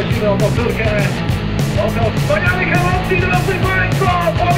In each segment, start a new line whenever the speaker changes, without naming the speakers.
o powtórkę. Oto wspaniałych emocji, drodzy Państwo!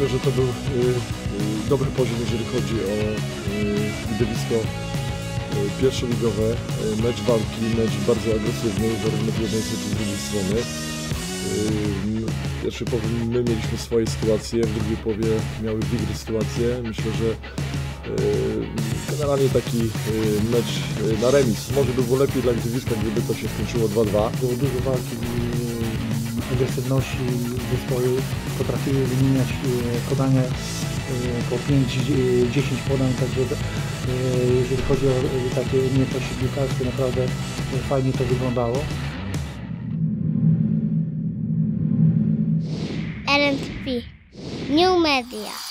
Myślę, że to był y, y, dobry poziom, jeżeli chodzi o y, widowisko pierwszoligowe. Mecz walki, mecz bardzo agresywny, zarówno z jednej, jak i z drugiej strony. W pierwszej połowie my mieliśmy swoje sytuacje, w drugiej połowie miały Wigry sytuacje. Myślę, że generalnie taki mecz na remis. Może by było lepiej dla widowiska, gdyby to się skończyło 2-2.
Było dużo walki i agresywności zespoły potrafiły wymieniać e, podania e, po 5-10 podań, także e, jeżeli chodzi o e, takie umiejętności piłkarskie, naprawdę e, fajnie to wyglądało.
LNTV New Media